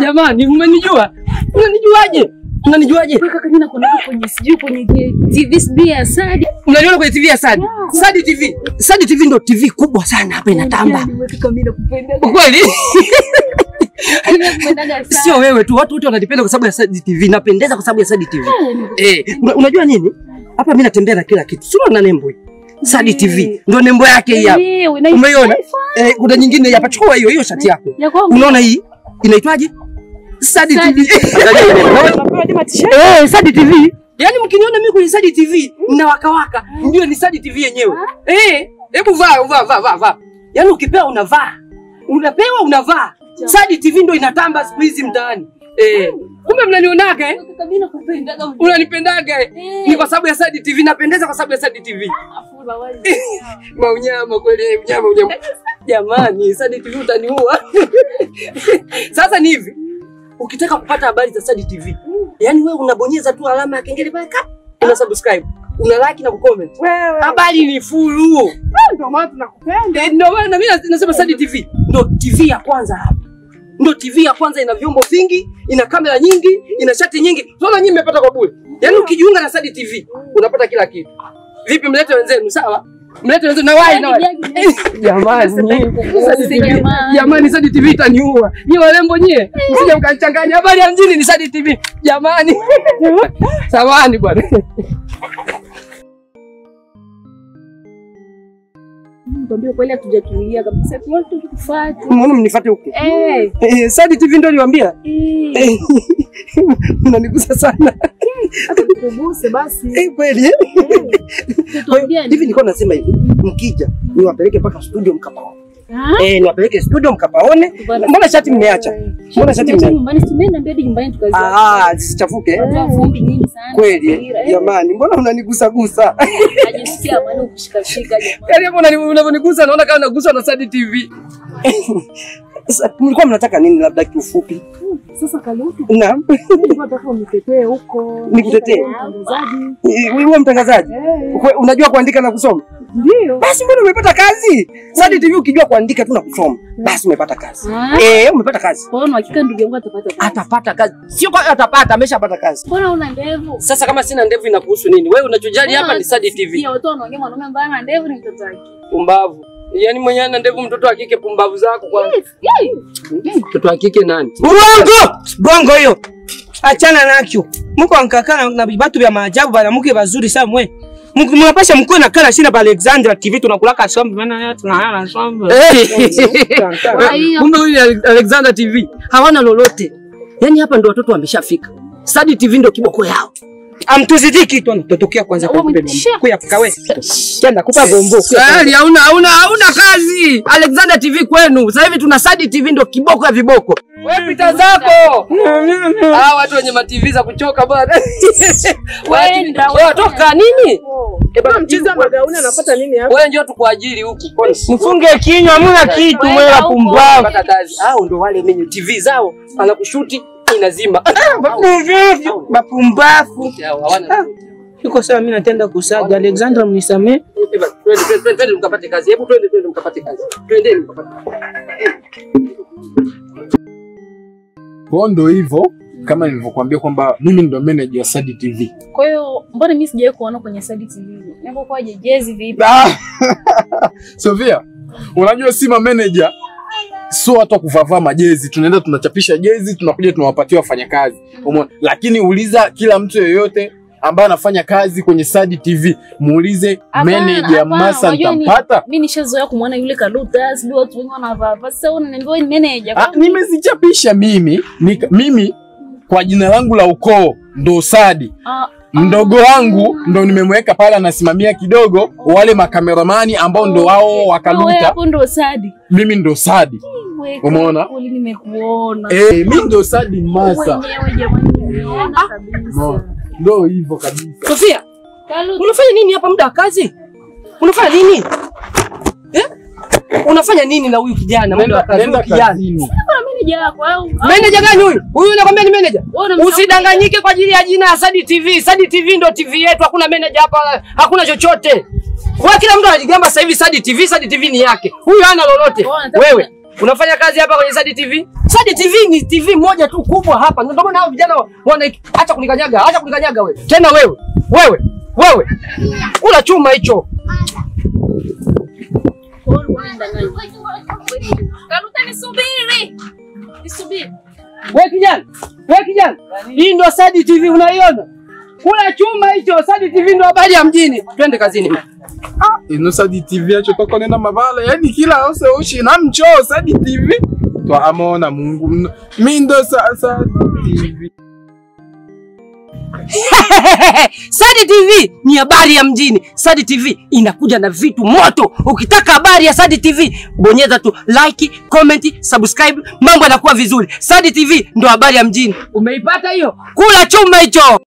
Jamani, umenijua? Unanijuaje? Unanijuaje? Wewe kaka, mimi nakuona kwenye sijui kwenye TV Sadi. Unaniona kwenye TV ya Sadi? Sadi TV. Sadi TV ndo TV kubwa sana hapa inatamba. Nakupenda. Kweli? Sana. Sio wewe tu, watu wote wananipenda kwa sababu ya Sadi TV. Napendeza kwa sababu ya Sadi TV. Eh, unajua nini? Hapa mimi natembea na kila kitu. Sio na nembo hii. Sadi TV ndo nembo yake hii hapa. Eh, Umeiona? Eh, kuna nyingine hapa. Chukua hiyo hiyo shati yako. Unaona hii? Inaitwaje? Sadi Sadi. TV. Eh, Sadi TV. Yaani mkiniona mimi kwenye Sadi TV na wakawaka, ndio ni Sadi TV yenyewe. Eh, hebu vaa, vaa, vaa, vaa, vaa. Yaani ukipewa unavaa. Unapewa unavaa. Sadi TV ndio inatamba siku hizi mtaani. Eh, kumbe mnanionaga eh? Unanipendaga eh? Ni kwa sababu ya Sadi TV, napendeza kwa sababu ya Sadi TV. Afu. Maunyama kweli, unyama unyama. Jamani, Sadi TV utaniua. Sasa ni hivi. Ukitaka kupata habari za Sadi TV, yani wewe unabonyeza tu alama ya kengele pale ka una subscribe, una like na kucomment. Habari ni fulu. ndio maana tunakupenda. Eh, Ndio maana mimi nasema Sadi TV ndio TV ya kwanza hapa. Ndio TV ya kwanza ina vyombo vingi, ina kamera nyingi, ina shati nyingi. Sasa nyinyi mmepata kwa bure. Yaani ukijiunga na Sadi TV unapata kila kitu. Vipi mlete wenzenu sawa? Mlete na wai na. Eh, Jamani. Jamani. Sadi TV itaniua. Nyie warembo nyie. Msije mkanichanganya. Habari ya mjini ni Sadi TV. Jamani. Samahani bwana. Mbona mnifuate huko? Eh. Eh, Sadi TV ndio niwaambia. Eh. Eh, Mnanigusa sana. Tukuguse basi. Eh, kweli? Kwa hivi nilikuwa nasema hivi, mkija niwapeleke mpaka studio mkapaone. Eh, niwapeleke studio mkapaone. Mbona shati mmeacha? Mbona shati mmeacha? Ah, zisichafuke. Vumbi nyingi sana. Kweli eh? jamani, mbona unanigusa gusa? Najisikia amani kushikashika jamani. Yaani hapo unavyonigusa naona kama naguswa na Sadi TV. Sasa mlikuwa mnataka nini labda kiufupi? Sasa Kalutu, Naam. unitetee huko. Nikutetee? Eh, Wewe mtangazaji. Eh, Kwe- Unajua kuandika na kusoma? Ndio. Basi mbona umepata kazi? Sadi TV ukijua kuandika tu na kusoma, basi umepata kazi. Ah? Eh, umepata kazi. Kwa hiyo hakika ndugu yangu atapata kazi. Atapata kazi. Sio kwa atapata, ameshapata kazi. Mbona una ndevu? Sasa kama sina ndevu inakuhusu nini? Wewe unachojali hapa ni Sadi TV. Sikia watu wanaongea mwanaume ambaye ana ndevu ni mtoto wake. Pumbavu. Yaani mwenye ana ndevu mtoto wa kike pumbavu zako kwa Yai. mtoto wa kike nani? Urongo! Bongo hiyo. Achana nakyo. Muko ankakana na batu vya maajabu bana muke bazuri sana mwe. Mko mnapasha mko na kala shina ba Alexandra TV tunakulaka sombe maana tunalala sombe. hiyo. Kumbe huyu Alexandra TV. Hawana lolote. Yaani hapa ndo watoto wameshafika. Sadi TV ndo kiboko yao. Amtuzidi kitu anatokea kwanza kwa kumbe kuya kawe. Tena kupa bombo. Kweli hauna hauna hauna kazi. Alexander TV kwenu. Sasa hivi tuna Sadi TV ndio kiboko ya viboko. Wewe pita zako. Ah, watu wenye ma TV za kuchoka bwana. Wenda, Wewe toka nini? Eba bwana, Mchiza magauni anapata nini hapa? Wewe njoo tukuajiri huku. Mfunge kinywa hamna kitu mwe la pumbavu. Ah, ndio wale wenye TV zao anakushuti inazima. Bapumbavu. Hao hawana. Iko sawa mimi natenda kusaga Alexandra mnisamee. Twende twende twende mkapate kazi. Hebu twende twende mkapate kazi. Twendeni mkapate. Kwa ndo hivyo kama nilivyokuambia kwamba mimi ndo manager wa Sadi TV. Kwa hiyo mbona mimi sijawahi kuona kwenye Sadi TV? Niko kwa jezi vipi? Ah! Sofia, unajua si ma manager sio watu wa kuvavaa majezi, tunaenda tunachapisha jezi, tunakuja tunawapatia wafanyakazi. Umeona? Lakini uliza kila mtu yoyote ambaye anafanya kazi kwenye Sadi TV, muulize meneja Masa nitampata. Mimi nishazoea kumwona yule Kaluta, sijui watu wengi wanavaa. Sasa unaniambia wewe ni manager. Ah, nimezichapisha mimi mimi kwa jina langu la ukoo ndo Sadi. Ah, mdogo wangu ndo nimemweka pale anasimamia kidogo wale makameramani ambao ndo wao wakaluta, hapo ndo Sadi. mimi ndo Sadi. Umeona? Eh, mimi ndo Sadi Masa. Umeona? Ndo hivyo kabisa. Sofia, unafanya nini hapa muda wa kazi? Unafanya nini? Eh? Unafanya nini na huyu kijana muda wa Nenda, kazi? Manager wako au? Meneja gani huyu? Huyu nakwambia ni meneja. Usidanganyike kwa ajili ya jina ya Sadi TV. Sadi TV ndo TV yetu, hakuna meneja hapa, hakuna chochote. Kwa kila mtu anajigamba sasa hivi Sadi TV, Sadi TV ni yake. Huyu hana lolote. Wewe Wewe Unafanya kazi hapa kwenye Sadi TV? Sadi TV ni TV moja tu kubwa hapa. Ndio maana hao vijana wana acha kunikanyaga, acha kunikanyaga wewe. Tena wewe. Wewe. Wewe. Kula chuma hicho. Kaluta nisubiri. Nisubiri. Wewe kijana. Wewe kijana. Hii ndio Sadi TV unaiona? Kula chuma hicho. Sadi TV ndio habari ya mjini. Twende kazini. Ah, ino sadi tv acho toko nenda mavala Yaani kila ose ushi na mchoo sadi tv twa amona mungu Mimi mi ndo sadi tv Sadi TV ni habari ya mjini. Sadi TV inakuja na vitu moto. Ukitaka habari ya Sadi TV, bonyeza tu like, comment, subscribe, mambo yanakuwa vizuri. Sadi TV ndo habari ya mjini. Umeipata hiyo? Kula chuma hicho.